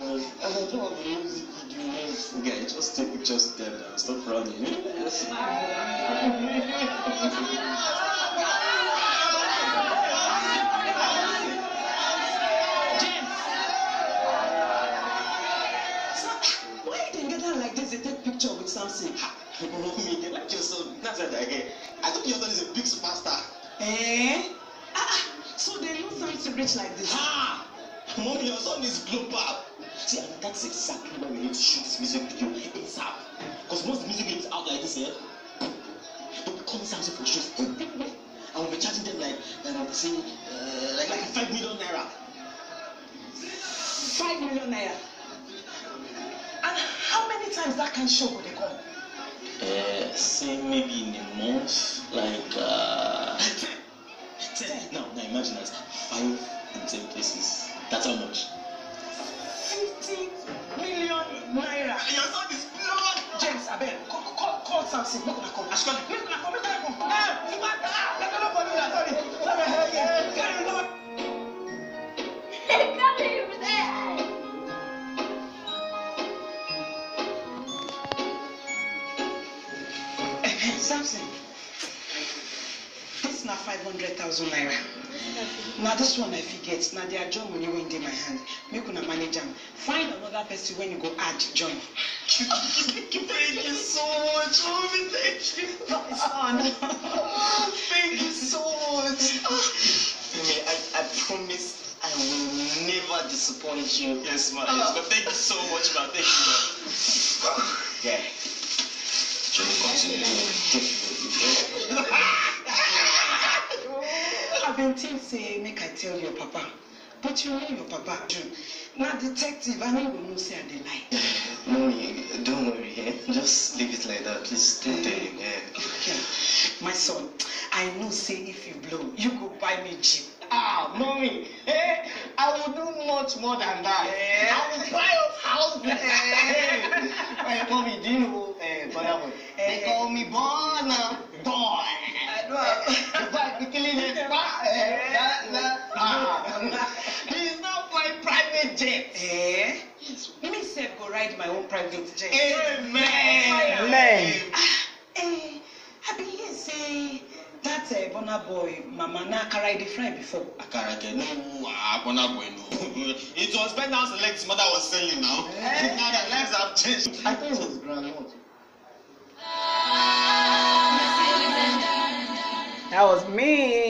And I don't have the music videos. Okay, just take pictures together and stop running. Yes. James! So, why you dey gather like this dey take picture with Samson? Mommy, they like your son. That's what I get. I thought your son is a big superstar. Eh? Ah, ah, so they know Samson rich like this? Ah! Mommy, your son is global. See, and that's exactly why we need to shoot this music video ASAP. Because once the music video is out like this, eh, they'll be Samson for shows everywhere. And we'll be charging them like, um, say, uh, like, like 5 million naira. Five million naira. And how many times that kind show go dey come? Uh, say maybe in a month, like, uh, 10. 10. Now, now imagine that 5 and 10 places. That's how much. Come. Ah, Samson, na five hundred thousand naira. Na this one I fit get, na the ajo money wey dey my hand. Make una manage am. Find another person wey you go add join. Thank you so much, mommy. Thank you. No, it's on. Thank you so much. Ah. Mommy, I, I promise I will never disappoint you. Yes, ma. Yes, but thank you so much, ma. Thank you, ma. Yeah. Johnny, continue. I been think say make I tell your papa, but you know your papa. June, na detective, I no go know say I dey lie. Mommy, don't worry. Eh? Just leave it like that. Please don't tell him. Yeah. Okay, my son, I know say if you blow, you go buy me jeep. Ah, mommy, eh, I will do much more than that. Eh? I will buy a house. Eh, eh, mommy, do you know, eh, brother boy? They Eh. call me Bona Boy. Private jet. Eh? Me sef go ride my own private jet. Amen. Amen. Ah, eh, I be hear say that uh, Burna boy mama na akara dey fry before. Akarake, no, Abona boy, no. It was Ben now select his mother was selling now. Eh? now their lives have changed. I think it was grandmother. That was me.